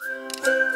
Música